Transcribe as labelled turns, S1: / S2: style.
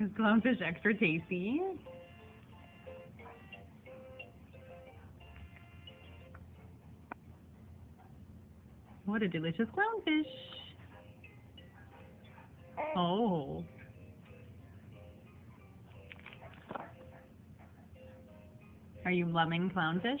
S1: Is clownfish extra tasty? What a delicious clownfish. Oh. Are you loving clownfish?